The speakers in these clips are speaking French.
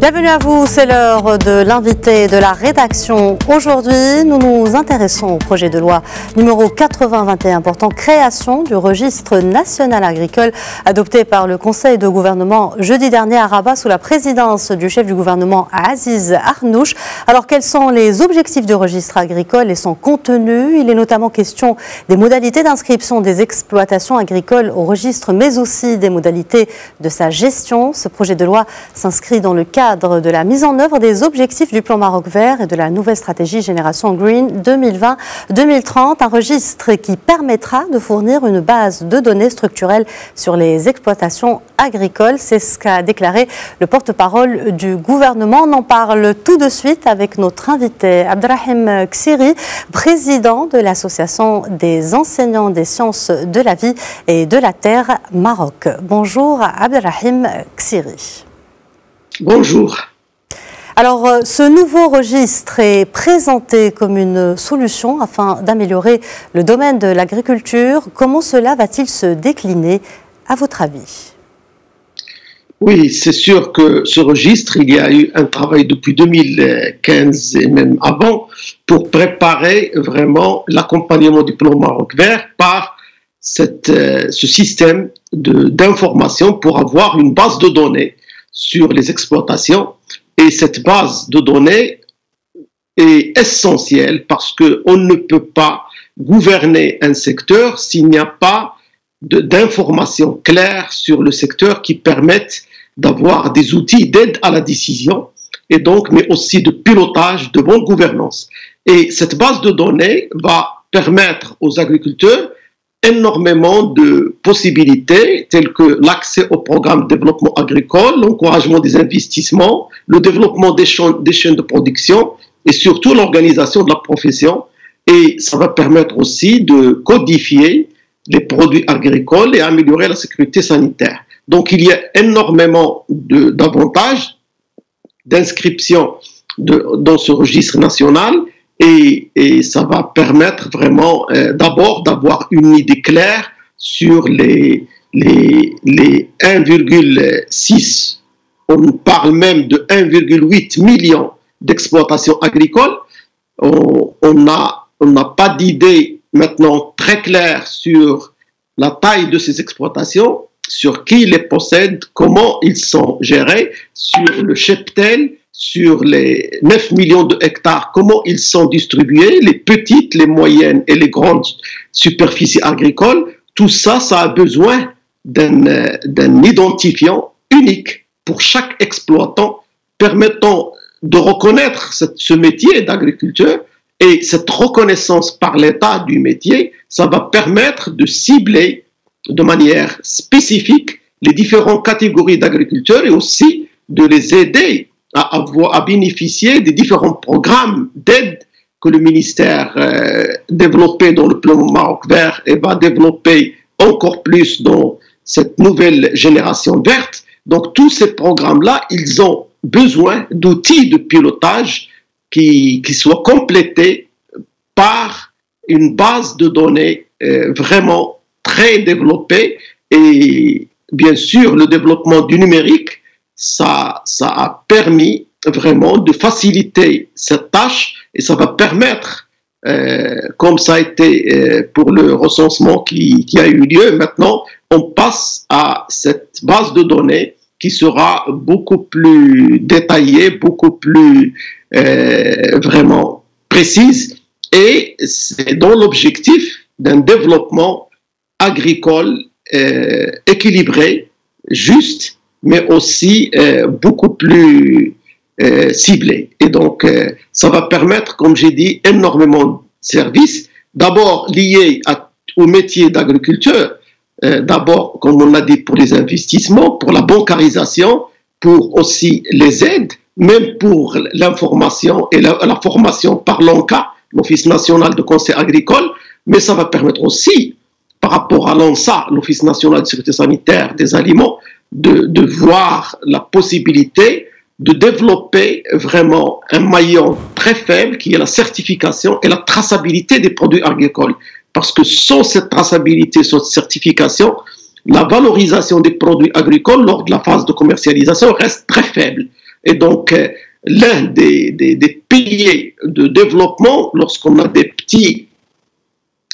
Bienvenue à vous, c'est l'heure de l'invité de la rédaction. Aujourd'hui, nous nous intéressons au projet de loi numéro 8021 portant création du registre national agricole adopté par le Conseil de gouvernement jeudi dernier à Rabat sous la présidence du chef du gouvernement Aziz Arnouch. Alors quels sont les objectifs du registre agricole et son contenu? Il est notamment question des modalités d'inscription des exploitations agricoles au registre mais aussi des modalités de sa gestion. Ce projet de loi s'inscrit dans le cadre cadre de la mise en œuvre des objectifs du plan Maroc vert et de la nouvelle stratégie Génération Green 2020-2030, un registre qui permettra de fournir une base de données structurelles sur les exploitations agricoles. C'est ce qu'a déclaré le porte-parole du gouvernement. On en parle tout de suite avec notre invité Abdrahim Ksiri, président de l'Association des enseignants des sciences de la vie et de la terre Maroc. Bonjour Abdrahim Ksiri. Bonjour. Alors, euh, ce nouveau registre est présenté comme une solution afin d'améliorer le domaine de l'agriculture. Comment cela va-t-il se décliner, à votre avis? Oui, c'est sûr que ce registre, il y a eu un travail depuis 2015 et même avant pour préparer vraiment l'accompagnement du plan Maroc vert par cette, euh, ce système d'information pour avoir une base de données sur les exploitations et cette base de données est essentielle parce qu'on ne peut pas gouverner un secteur s'il n'y a pas d'informations claires sur le secteur qui permettent d'avoir des outils d'aide à la décision et donc, mais aussi de pilotage, de bonne gouvernance. Et cette base de données va permettre aux agriculteurs énormément de possibilités telles que l'accès au programme de développement agricole, l'encouragement des investissements, le développement des, des chaînes de production et surtout l'organisation de la profession. Et ça va permettre aussi de codifier les produits agricoles et améliorer la sécurité sanitaire. Donc il y a énormément d'avantages d'inscription dans ce registre national et, ça va permettre vraiment euh, d'abord d'avoir une idée claire sur les, les, les 1,6, on parle même de 1,8 million d'exploitations agricoles. On n'a on n'a pas d'idée maintenant très claire sur la taille de ces exploitations, sur qui les possède, comment ils sont gérés, sur le cheptel, sur les 9 millions de hectares, comment ils sont distribués, les petites, les moyennes et les grandes superficies agricoles, tout ça, ça a besoin d'un identifiant unique pour chaque exploitant permettant de reconnaître ce métier d'agriculteur et cette reconnaissance par l'État du métier, ça va permettre de cibler de manière spécifique les différentes catégories d'agriculteurs et aussi de les aider à, à bénéficier des différents programmes d'aide que le ministère euh, développé dans le plan Maroc vert et va développer encore plus dans cette nouvelle génération verte. Donc tous ces programmes-là, ils ont besoin d'outils de pilotage qui, qui soient complétés par une base de données euh, vraiment très développée et bien sûr le développement du numérique ça, ça a permis vraiment de faciliter cette tâche et ça va permettre, euh, comme ça a été euh, pour le recensement qui, qui, a eu lieu, maintenant on passe à cette base de données qui sera beaucoup plus détaillée, beaucoup plus euh, vraiment précise et c'est dans l'objectif d'un développement agricole euh, équilibré, juste mais aussi euh, beaucoup plus euh, ciblé. Et donc, euh, ça va permettre, comme j'ai dit, énormément de services, d'abord liés au métier d'agriculteur, d'abord, comme on l'a dit, pour les investissements, pour la bancarisation, pour aussi les aides, même pour l'information et la, formation par l'ONCA, l'Office national de conseil agricole, mais ça va permettre aussi, par rapport à l'ONSA, l'Office national de sécurité sanitaire des aliments, de, de voir la possibilité de développer vraiment un maillon très faible qui est la certification et la traçabilité des produits agricoles. Parce que sans cette traçabilité, cette certification, la valorisation des produits agricoles lors de la phase de commercialisation reste très faible. Et donc, euh, l'un des, des, piliers de développement, lorsqu'on a des petits,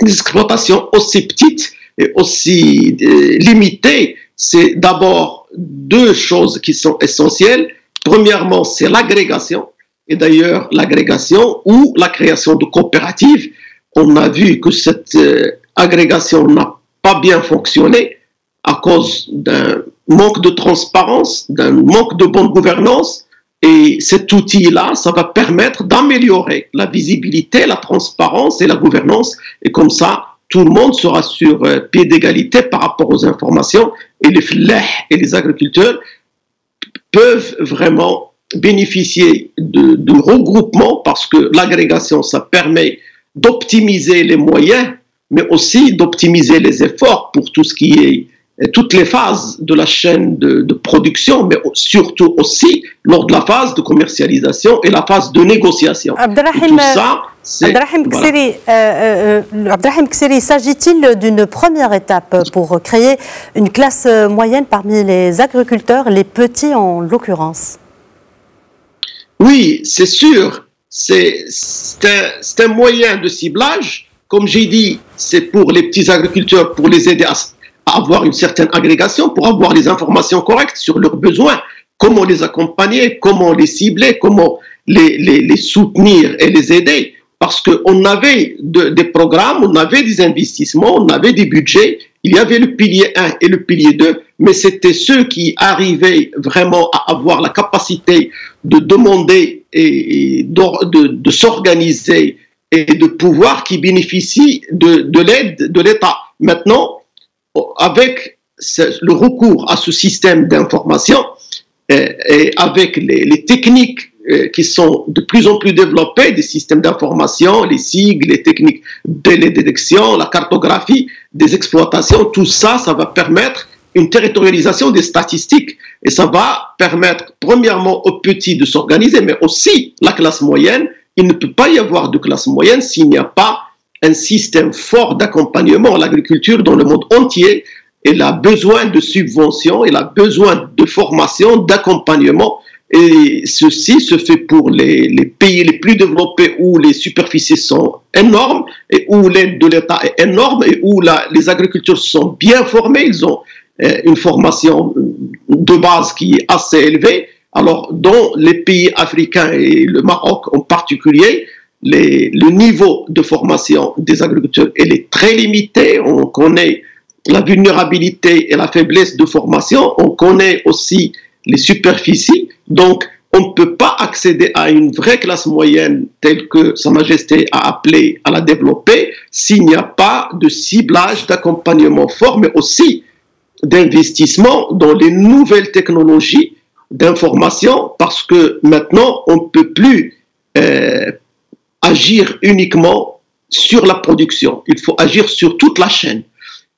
des exploitations aussi petites et aussi euh, limitées, c'est d'abord deux choses qui sont essentielles. Premièrement, c'est l'agrégation. Et d'ailleurs, l'agrégation ou la création de coopératives, on a vu que cette euh, agrégation n'a pas bien fonctionné à cause d'un manque de transparence, d'un manque de bonne gouvernance. Et cet outil-là, ça va permettre d'améliorer la visibilité, la transparence et la gouvernance. Et comme ça, tout le monde sera sur euh, pied d'égalité par rapport aux informations. Et les flèches et les agriculteurs peuvent vraiment bénéficier de, de regroupement parce que l'agrégation, ça permet d'optimiser les moyens, mais aussi d'optimiser les efforts pour tout ce qui est toutes les phases de la chaîne de, production, mais surtout aussi lors de la phase de commercialisation et la phase de négociation. Abdelrahim, Kseri, euh, euh, s'agit-il d'une première étape pour créer une classe moyenne parmi les agriculteurs, les petits en l'occurrence? Oui, c'est sûr. C'est un, un moyen de ciblage. Comme j'ai dit, c'est pour les petits agriculteurs, pour les aider à avoir une certaine agrégation pour avoir les informations correctes sur leurs besoins, comment les accompagner, comment les cibler, comment les, soutenir et les aider. Parce qu'on avait des programmes, on avait des investissements, on avait des budgets, il y avait le pilier 1 et le pilier 2, mais c'était ceux qui arrivaient vraiment à avoir la capacité de demander et de, de, s'organiser et de pouvoir qui bénéficient de l'aide de l'État. Maintenant, avec le recours à ce système d'information euh, et, avec les, techniques euh, qui sont de plus en plus développées, des systèmes d'information, les sigles, les techniques de détection, la cartographie des exploitations, tout ça, ça va permettre une territorialisation des statistiques et ça va permettre premièrement aux petits de s'organiser, mais aussi la classe moyenne. Il ne peut pas y avoir de classe moyenne s'il n'y a pas un système fort d'accompagnement à l'agriculture dans le monde entier. Elle a besoin de subventions, elle a besoin de formation, d'accompagnement. Et ceci se fait pour les, pays les plus développés où les superficies sont énormes et où l'aide de l'État est énorme et où les agriculteurs sont bien formés. Ils ont euh, une formation de base qui est assez élevée. Alors, dans les pays africains et le Maroc en particulier, le niveau de formation des agriculteurs est très limité. On connaît la vulnérabilité et la faiblesse de formation. On connaît aussi les superficies. Donc, on ne peut pas accéder à une vraie classe moyenne telle que Sa Majesté a appelé à la développer s'il n'y a pas de ciblage, d'accompagnement fort, mais aussi d'investissement dans les nouvelles technologies d'information parce que maintenant, on ne peut plus euh, agir uniquement sur la production, il faut agir sur toute la chaîne.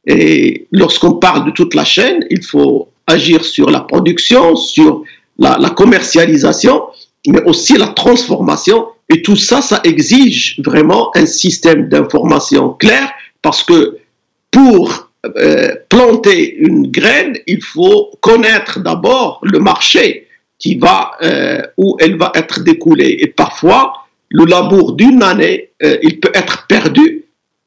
Et lorsqu'on parle de toute la chaîne, il faut agir sur la production, sur la, commercialisation, mais aussi la transformation. Et tout ça, ça exige vraiment un système d'information clair parce que pour euh, planter une graine, il faut connaître d'abord le marché qui va, euh, où elle va être découlée. Et parfois, le labour d'une année, euh, il peut être perdu,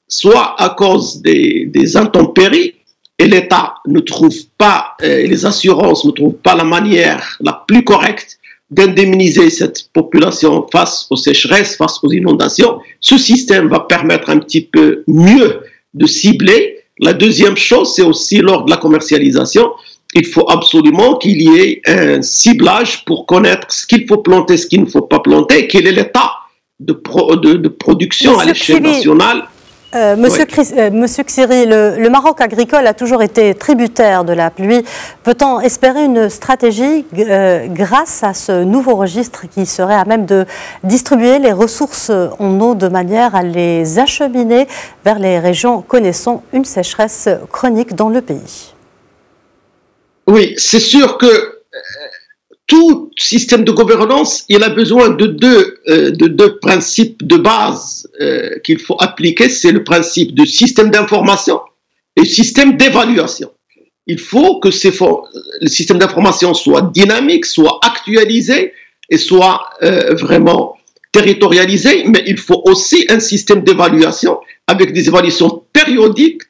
soit à cause des, intempéries, et l'État ne trouve pas, euh, les assurances ne trouvent pas la manière la plus correcte d'indemniser cette population face aux sécheresses, face aux inondations. Ce système va permettre un petit peu mieux de cibler. La deuxième chose, c'est aussi lors de la commercialisation, il faut absolument qu'il y ait un ciblage pour connaître ce qu'il faut planter, ce qu'il ne faut pas planter, quel est l'état de, de, production à l'échelle nationale. Euh, monsieur, euh, monsieur le, Maroc agricole a toujours été tributaire de la pluie. Peut-on espérer une stratégie euh, grâce à ce nouveau registre qui serait à même de distribuer les ressources en eau de manière à les acheminer vers les régions connaissant une sécheresse chronique dans le pays? Oui, c'est sûr que tout système de gouvernance, il a besoin de deux, euh, de deux principes de base euh, qu'il faut appliquer. C'est le principe du système d'information et système d'évaluation. il faut que ces, le système d'information soit dynamique, soit actualisé et soit euh, vraiment territorialisé, mais il faut aussi un système d'évaluation avec des évaluations périodiques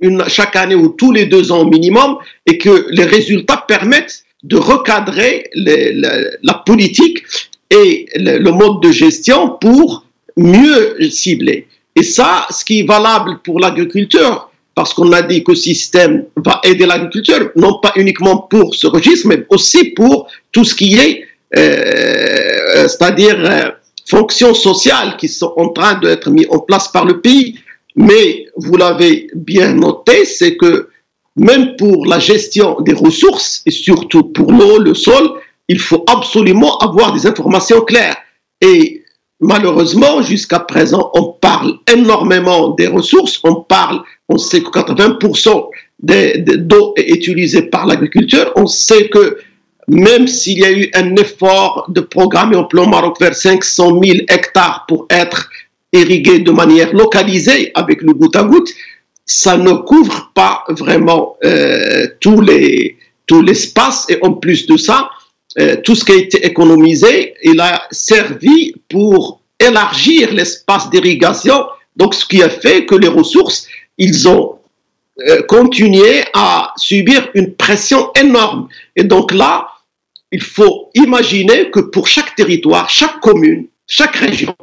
une, chaque année ou tous les deux ans au minimum et que les résultats permettent de recadrer la, politique et le, mode de gestion pour mieux cibler. Et ça, ce qui est valable pour l'agriculture, parce qu'on a dit que système va aider l'agriculture, non pas uniquement pour ce registre, mais aussi pour tout ce qui est, euh, c'est-à-dire euh, fonctions sociales qui sont en train d'être mises en place par le pays. Mais vous l'avez bien noté, c'est que même pour la gestion des ressources, et surtout pour l'eau, le sol, il faut absolument avoir des informations claires. Et malheureusement, jusqu'à présent, on parle énormément des ressources, on parle, on sait que 80% d'eau est utilisée par l'agriculture, on sait que même s'il y a eu un effort de programmer au plan Maroc vers 500 000 hectares pour être irrigués de manière localisée avec le goutte à goutte, ça ne couvre pas vraiment euh, tous les, tout l'espace et en plus de ça, euh, tout ce qui a été économisé, il a servi pour élargir l'espace d'irrigation, donc ce qui a fait que les ressources, ils ont euh, continué à subir une pression énorme. Et donc là, il faut imaginer que pour chaque territoire, chaque commune, chaque région,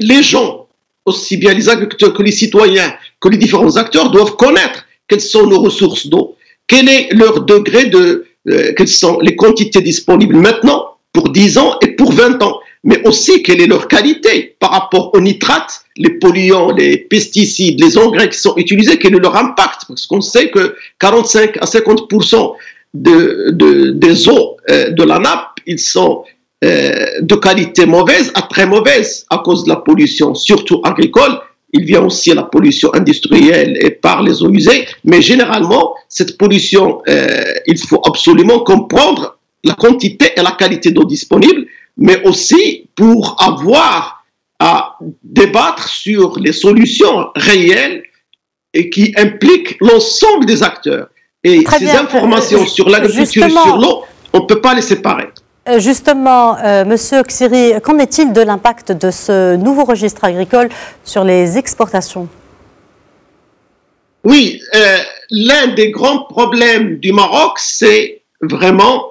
les gens, aussi bien les agriculteurs que les citoyens, que les différents acteurs, doivent connaître quelles sont nos ressources d'eau, quel est leur degré de, euh, quelles sont les quantités disponibles maintenant, pour 10 ans et pour 20 ans, mais aussi quelle est leur qualité par rapport aux nitrates, les polluants, les pesticides, les engrais qui sont utilisés, quel est leur impact, parce qu'on sait que 45 à 50 de, des eaux euh, de la nappe, ils sont euh, de qualité mauvaise à très mauvaise à cause de la pollution, surtout agricole. Il vient aussi la pollution industrielle et par les eaux usées, mais généralement, cette pollution, euh, il faut absolument comprendre la quantité et la qualité d'eau disponible, mais aussi pour avoir à débattre sur les solutions réelles et qui impliquent l'ensemble des acteurs. Et ces informations sur l'agriculture et sur l'eau, on ne peut pas les séparer. Euh, justement, euh, Monsieur Oxiri, qu'en est-il de l'impact de ce nouveau registre agricole sur les exportations? Oui, euh, l'un des grands problèmes du Maroc, c'est vraiment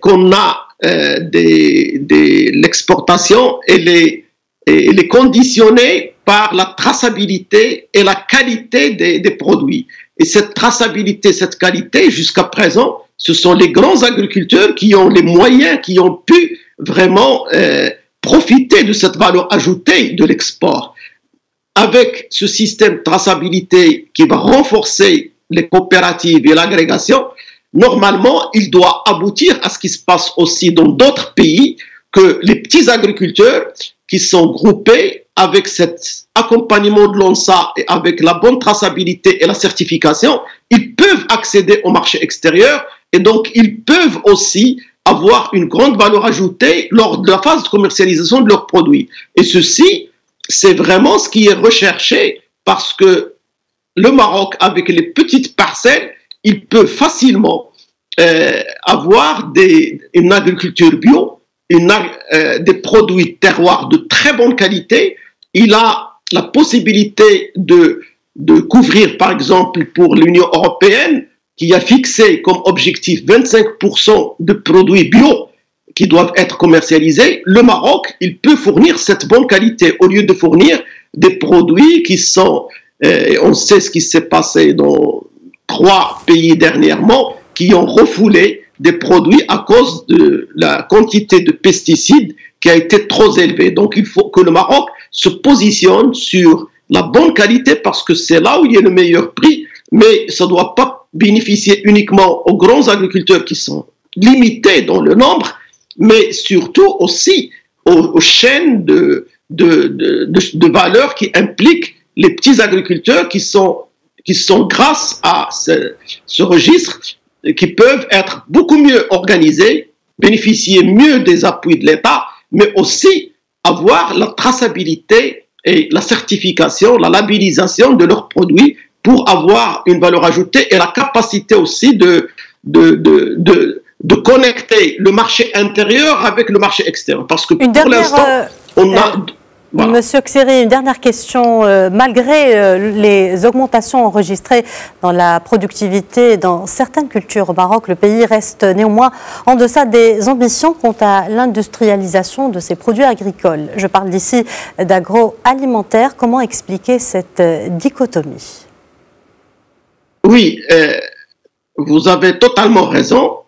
qu'on a l'exportation et les, et les conditionner par la traçabilité et la qualité des, des produits. Et cette traçabilité, cette qualité, jusqu'à présent, ce sont les grands agriculteurs qui ont les moyens, qui ont pu vraiment euh, profiter de cette valeur ajoutée de l'export. Avec ce système de traçabilité qui va renforcer les coopératives et l'agrégation, normalement, il doit aboutir à ce qui se passe aussi dans d'autres pays, que les petits agriculteurs qui sont groupés avec cet accompagnement de l'ONSA et avec la bonne traçabilité et la certification, ils peuvent accéder au marché extérieur et donc ils peuvent aussi avoir une grande valeur ajoutée lors de la phase de commercialisation de leurs produits. Et ceci, c'est vraiment ce qui est recherché parce que le Maroc, avec les petites parcelles, il peut facilement euh, avoir une agriculture bio euh, des produits terroirs de très bonne qualité. Il a la possibilité de, couvrir, par exemple, pour l'Union européenne, qui a fixé comme objectif 25% de produits bio qui doivent être commercialisés, le Maroc, il peut fournir cette bonne qualité. Au lieu de fournir des produits qui sont, euh, on sait ce qui s'est passé dans trois pays dernièrement, qui ont refoulé des produits à cause de la quantité de pesticides qui a été trop élevée. Donc il faut que le Maroc se positionne sur la bonne qualité parce que c'est là où il y a le meilleur prix, mais ça ne doit pas bénéficier uniquement aux grands agriculteurs qui sont limités dans le nombre, mais surtout aussi aux, chaînes de, de, de, de, valeur qui impliquent les petits agriculteurs qui sont, qui sont grâce à ce, ce registre, qui peuvent être beaucoup mieux organisés, bénéficier mieux des appuis de l'État, mais aussi avoir la traçabilité et la certification, la labellisation de leurs produits pour avoir une valeur ajoutée et la capacité aussi de, de, de, de, connecter le marché intérieur avec le marché extérieur. Parce que pour l'instant, euh, on a... Euh, Monsieur Xeri, une dernière question. Euh, malgré euh, les augmentations enregistrées dans la productivité dans certaines cultures au Maroc, le pays reste néanmoins en deçà des ambitions quant à l'industrialisation de ses produits agricoles. Je parle d'ici d'agroalimentaire. Comment expliquer cette euh, dichotomie? Oui, vous avez totalement raison.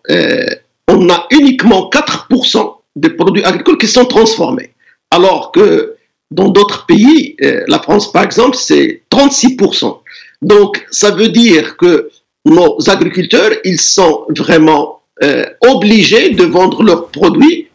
on a uniquement 4% des produits agricoles qui sont transformés. Alors que dans d'autres pays, euh, la France par exemple, c'est 36%. Donc ça veut dire que nos agriculteurs, ils sont vraiment euh, obligés de vendre leurs produits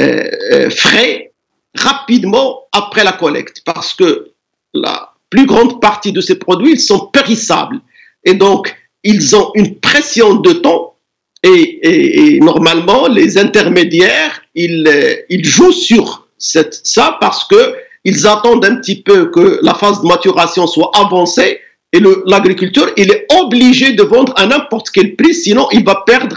euh, frais rapidement après la collecte parce que la plus grande partie de ces produits, ils sont périssables. Et donc, ils ont une pression de temps et, normalement, les intermédiaires, ils, ils jouent sur cette, ça parce que ils attendent un petit peu que la phase de maturation soit avancée et l'agriculteur, il est obligé de vendre à n'importe quel prix, sinon il va perdre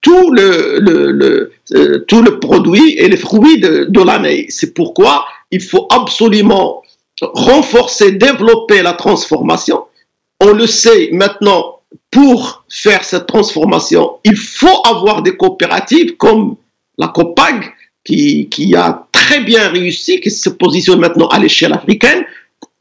tout le, le, euh, tout le produit et les fruits de, de l'année. C'est pourquoi il faut absolument renforcer, développer la transformation. On le sait maintenant, pour faire cette transformation, il faut avoir des coopératives comme la COPAG qui, a très bien réussi, qui se positionne maintenant à l'échelle africaine.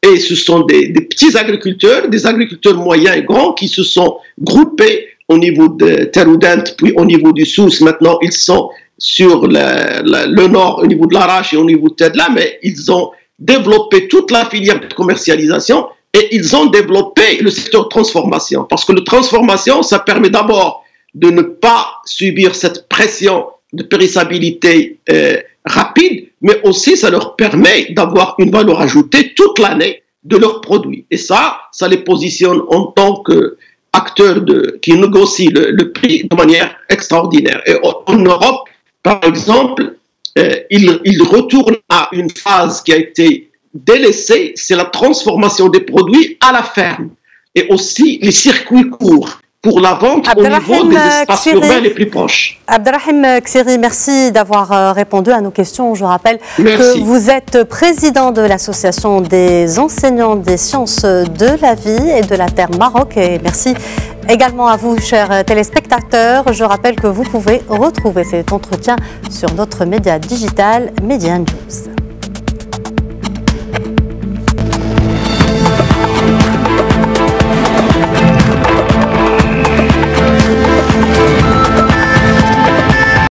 Et ce sont des, petits agriculteurs, des agriculteurs moyens et grands qui se sont groupés au niveau de Teroudent, puis au niveau du Sousse. Maintenant, ils sont sur le, nord, au niveau de l'Arrache et au niveau de Tedla, mais ils ont développé toute la filière de commercialisation et ils ont développé le secteur transformation. Parce que la transformation, ça permet d'abord de ne pas subir cette pression de périssabilité euh, rapide, mais aussi ça leur permet d'avoir une valeur ajoutée toute l'année de leurs produits. Et ça, ça les positionne en tant qu'acteurs qui négocient le, prix de manière extraordinaire. Et en Europe, par exemple, euh, ils, ils retournent à une phase qui a été délaissée, c'est la transformation des produits à la ferme et aussi les circuits courts pour la vente au niveau des espaces urbains les plus proches. Abdelrahim Ksiri, merci d'avoir euh, répondu à nos questions. Je rappelle que vous êtes président de l'Association des enseignants des sciences de la vie et de la terre Maroc. Et merci également à vous, chers téléspectateurs. Je rappelle que vous pouvez retrouver cet entretien sur notre média digital Media News.